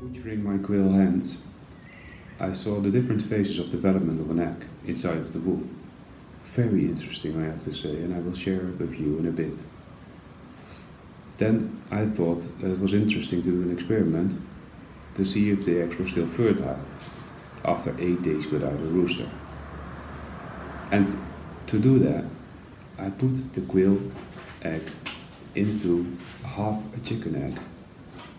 Butchering my quail hands, I saw the different phases of development of an egg inside of the womb. Very interesting, I have to say, and I will share it with you in a bit. Then I thought it was interesting to do an experiment to see if the eggs were still fertile after eight days without a rooster. And to do that, I put the quail egg into half a chicken egg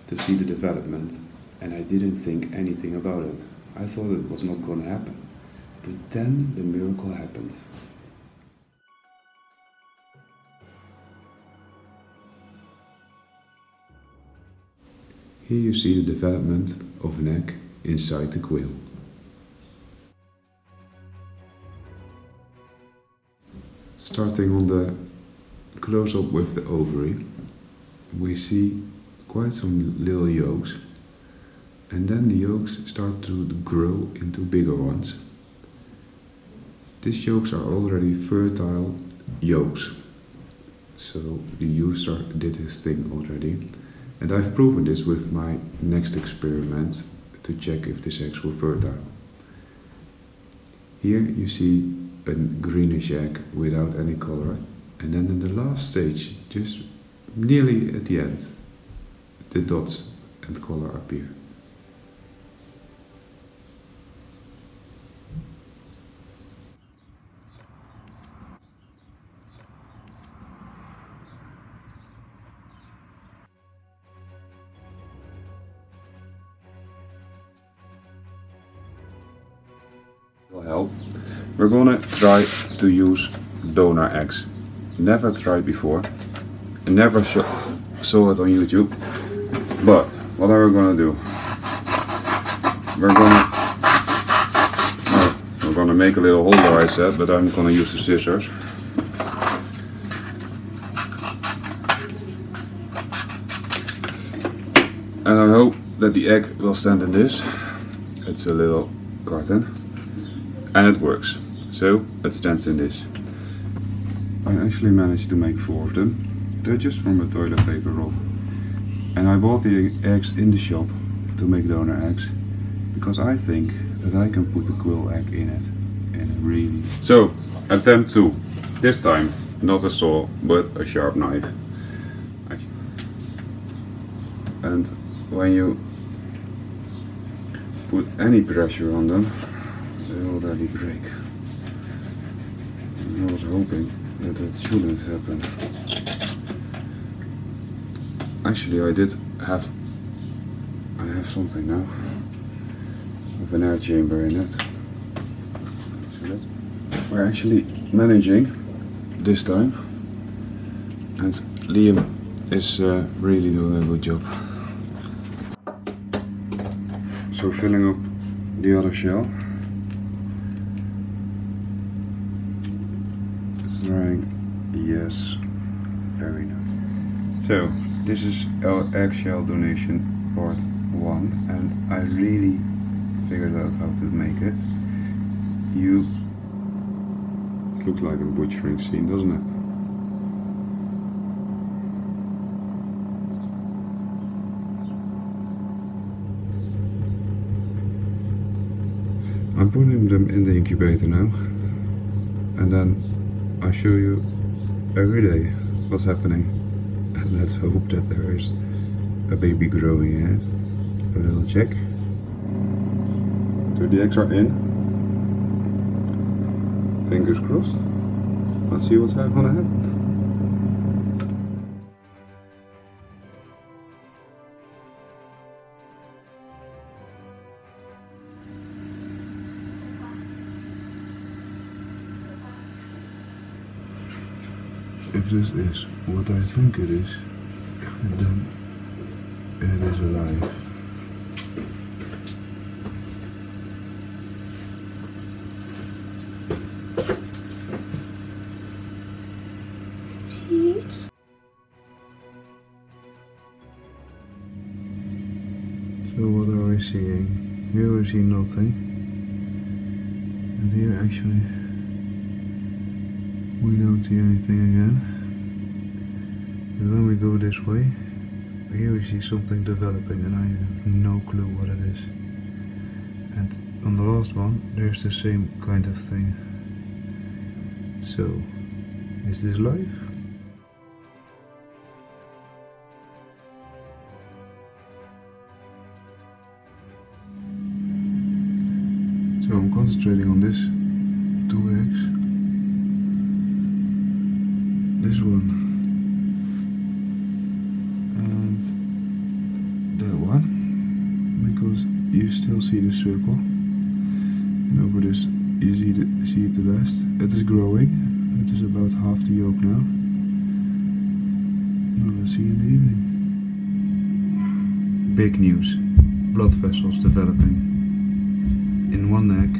to see the development and I didn't think anything about it. I thought it was not going to happen. But then the miracle happened. Here you see the development of an egg inside the quail. Starting on the close-up with the ovary, we see quite some little yolks and then the yolks start to grow into bigger ones. These yolks are already fertile yolks. So the user did his thing already. And I've proven this with my next experiment to check if these eggs were fertile. Here you see a greenish egg without any color. And then in the last stage, just nearly at the end, the dots and color appear. We're gonna try to use donor eggs. Never tried before, never saw it on YouTube. But what are we gonna do? We're gonna well, we're gonna make a little holder, I said, but I'm gonna use the scissors. And I hope that the egg will stand in this. It's a little carton and it works. So it stands in this. I actually managed to make four of them. They're just from a toilet paper roll. And I bought the eggs in the shop to make donor eggs because I think that I can put the quail egg in it and really... So, attempt two. This time, not a saw, but a sharp knife. And when you put any pressure on them, they already break. I was hoping that it shouldn't happen. Actually, I did have. I have something now with an air chamber in it. We're actually managing this time, and Liam is uh, really doing a good job. So filling up the other shell. Yes. Very nice. So this is eggshell donation part one and I really figured out how to make it. You it looks like a butchering scene doesn't it? I'm putting them in the incubator now and then I show you every day what's happening let's hope that there is a baby growing in. A little check. So the eggs are in. Fingers crossed. Let's see what's gonna happen. if this is what I think it is, then it is alive. So what are we seeing? Here we see nothing. And here actually we don't see anything again. And when we go this way, here we see something developing and I have no clue what it is. And on the last one, there's the same kind of thing. So, is this life? So I'm concentrating on this two eggs. This one. And that one. Because you still see the circle. And over this you see, the, see it the best. It is growing. It is about half the yolk now. Now let's see in the evening. Big news. Blood vessels developing in one egg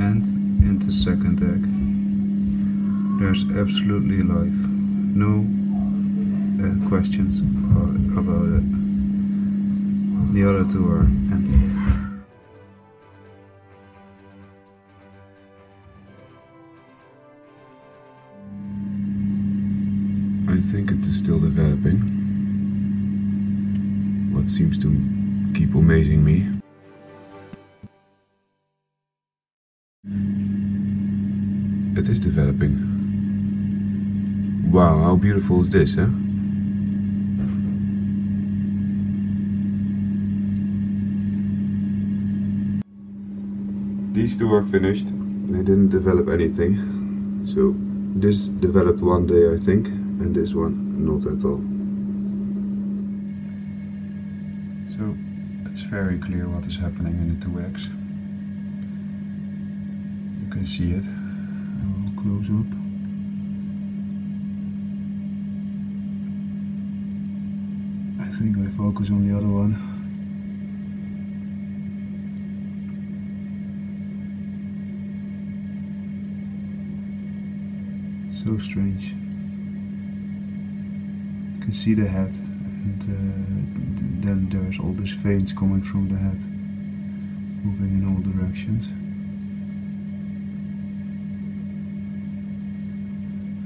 and in the second egg. There's absolutely life. No uh, questions about it. The other two are empty. I think it is still developing. What seems to keep amazing me It is developing. Wow, how beautiful is this, huh? These two are finished. They didn't develop anything. So this developed one day, I think, and this one not at all. So it's very clear what is happening in the two eggs. You can see it close up. I think I focus on the other one. So strange. You can see the head and uh, then there's all these veins coming from the head moving in all directions.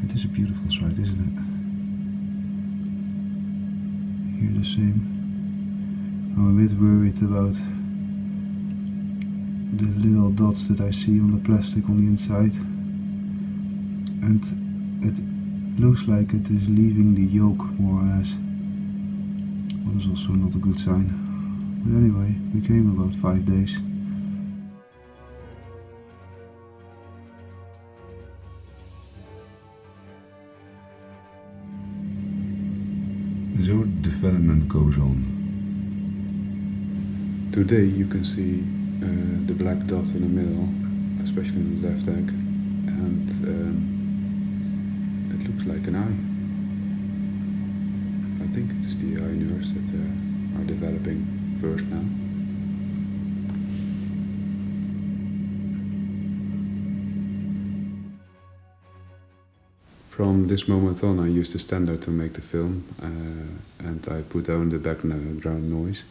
It is a beautiful sight, isn't it? The same. I'm a bit worried about the little dots that I see on the plastic on the inside. And it looks like it is leaving the yolk more or less. What is also not a good sign. But anyway, we came about five days. So development goes on. Today you can see uh, the black dot in the middle, especially in the left egg, and um, it looks like an eye. I think it's the eye nerves that uh, are developing first now. From this moment on, I used the standard to make the film, uh, and I put down the background noise.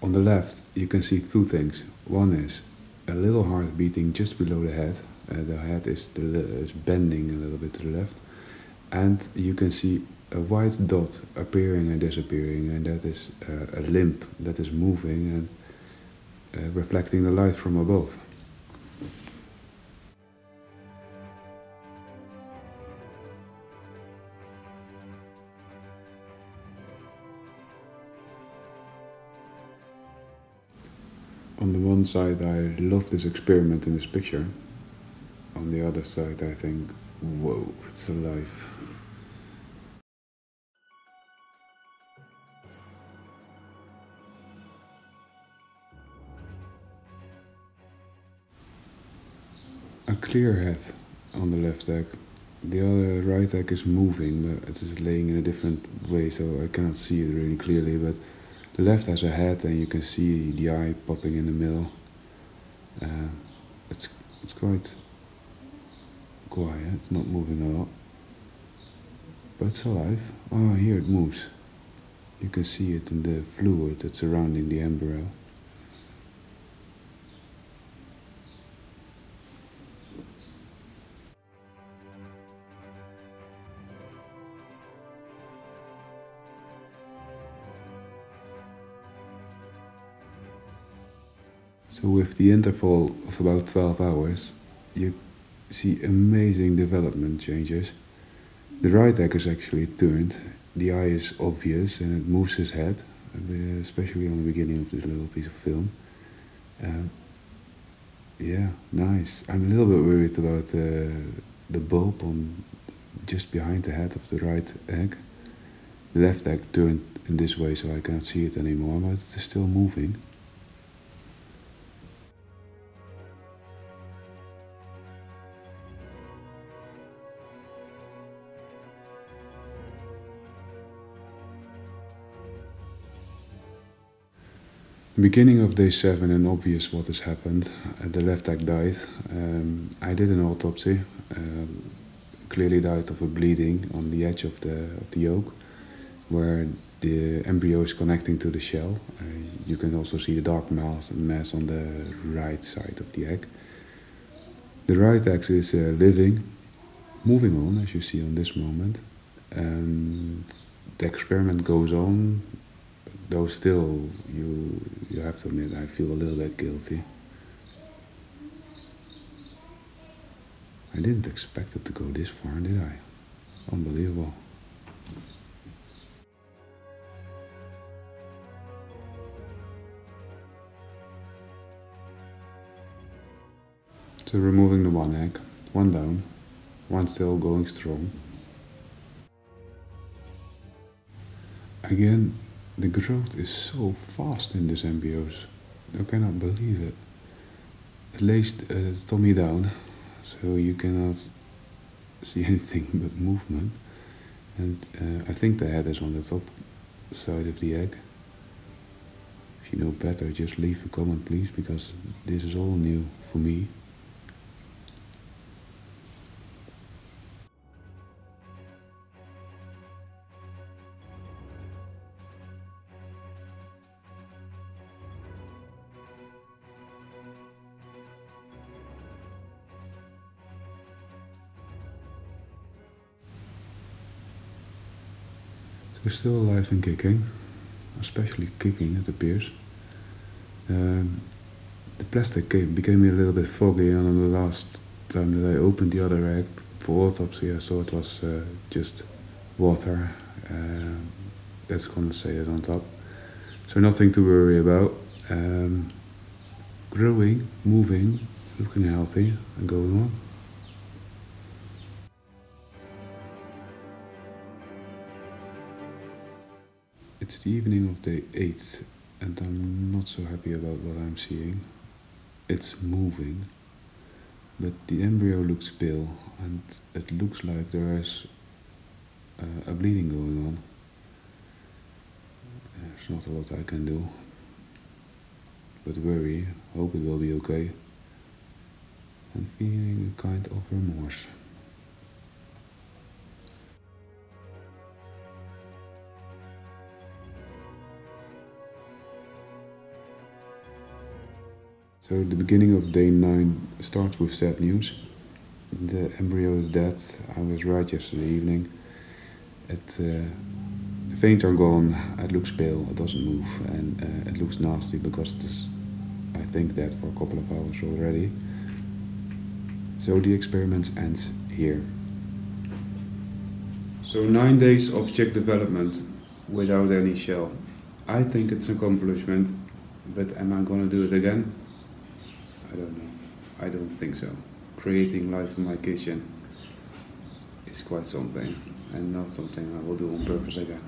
On the left, you can see two things. One is a little heart beating just below the head. Uh, the head is, the, is bending a little bit to the left, and you can see a white dot appearing and disappearing, and that is uh, a limb that is moving and uh, reflecting the light from above. One side, I love this experiment in this picture. On the other side, I think, whoa, it's alive. A clear head on the left egg. The other right egg is moving, but it is laying in a different way, so I cannot see it really clearly. But the left has a head and you can see the eye popping in the middle. Uh, it's, it's quite quiet, it's not moving a lot. But it's alive. Oh, here it moves. You can see it in the fluid that's surrounding the embryo. So with the interval of about 12 hours, you see amazing development changes. The right egg is actually turned, the eye is obvious and it moves his head, especially on the beginning of this little piece of film. Um, yeah, nice. I'm a little bit worried about uh, the bulb on just behind the head of the right egg. The left egg turned in this way so I cannot see it anymore, but it is still moving. Beginning of day seven and obvious what has happened. Uh, the left egg died. Um, I did an autopsy. Um, clearly died of a bleeding on the edge of the, of the yolk, where the embryo is connecting to the shell. Uh, you can also see the dark mass, mass on the right side of the egg. The right egg is uh, living, moving on, as you see on this moment. And the experiment goes on though still you you have to admit I feel a little bit guilty. I didn't expect it to go this far, did I? Unbelievable. So removing the one egg, one down, one still going strong. Again, the growth is so fast in these embryos. I cannot believe it. It lays uh, tummy down, so you cannot see anything but movement. And uh, I think the head is on the top side of the egg. If you know better, just leave a comment please, because this is all new for me. Still alive and kicking, especially kicking it appears. Um, the plastic became a little bit foggy and on the last time that I opened the other egg for autopsy I saw it was uh, just water uh, that's condensated on top. So nothing to worry about. Um, growing, moving, looking healthy and going on. It's the evening of day 8 and I'm not so happy about what I'm seeing. It's moving, but the embryo looks pale and it looks like there is uh, a bleeding going on. There's not a lot I can do, but worry, hope it will be okay. I'm feeling a kind of remorse. So the beginning of day 9 starts with sad news. The embryo is dead. I was right yesterday evening. It, uh, the veins are gone, it looks pale, it doesn't move and uh, it looks nasty because I think that for a couple of hours already. So the experiment ends here. So 9 days of chick development without any shell. I think it's an accomplishment, but am I gonna do it again? I don't know. I don't think so. Creating life in my kitchen is quite something and not something I will do on purpose again.